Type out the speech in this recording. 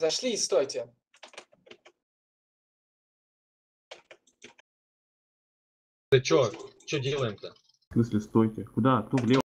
Зашли и стойте. Да чё? Чё делаем-то? В смысле, стойте. Куда? Кто влево?